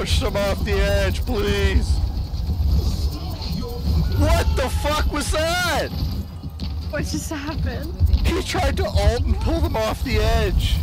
Push them off the edge, please. What the fuck was that? What just happened? He tried to alt and pull them off the edge.